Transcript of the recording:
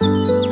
Música